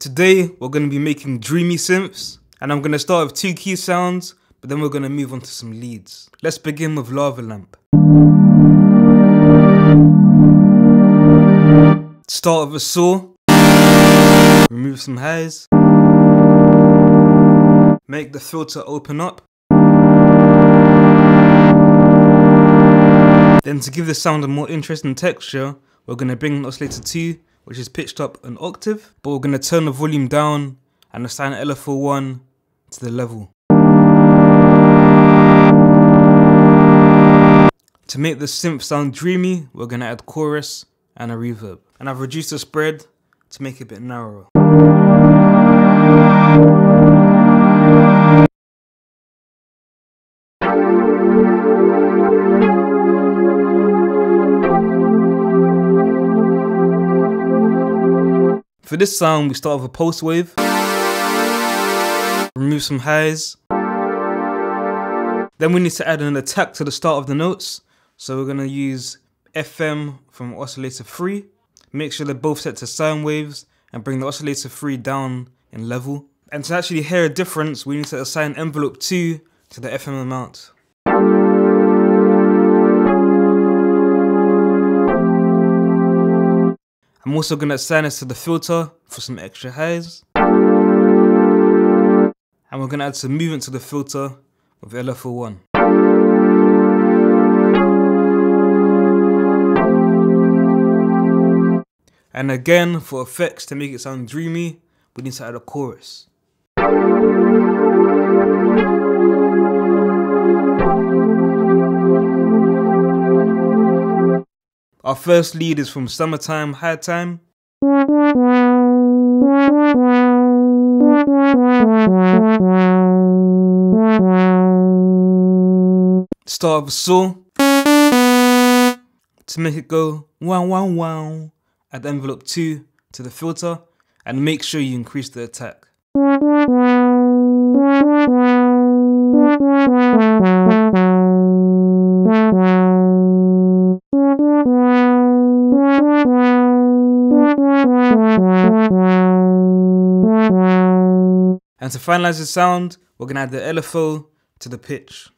Today we're going to be making dreamy synths and I'm going to start with two key sounds but then we're going to move on to some leads. Let's begin with Lava Lamp. Start with a saw, remove some highs, make the filter open up. Then to give the sound a more interesting texture, we're going to bring oscillator 2 which is pitched up an octave, but we're going to turn the volume down and assign LFO1 to the level. To make the synth sound dreamy, we're going to add chorus and a reverb. And I've reduced the spread to make it a bit narrower. For this sound, we start with a pulse wave, remove some highs, then we need to add an attack to the start of the notes. So we're gonna use FM from oscillator 3, make sure they're both set to sine waves, and bring the oscillator 3 down in level. And to actually hear a difference, we need to assign envelope 2 to the FM amount. I'm also going to assign this to the filter for some extra highs. And we're going to add some movement to the filter with LFO1. And again, for effects to make it sound dreamy, we need to add a chorus. Our first lead is from Summertime High Time. Start a saw. To make it go wow wow wow. Add envelope 2 to the filter and make sure you increase the attack. And to finalize the sound, we're gonna add the LFO to the pitch.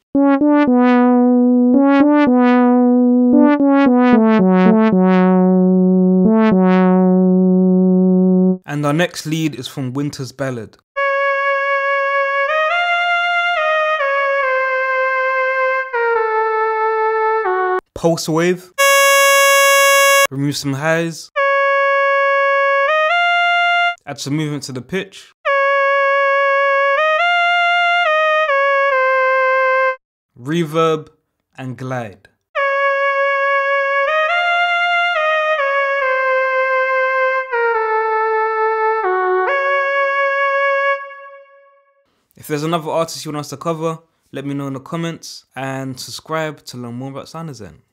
And our next lead is from Winter's Ballad. Pulse wave. Remove some highs. Add some movement to the pitch. Reverb, and glide. If there's another artist you want us to cover, let me know in the comments and subscribe to learn more about Design.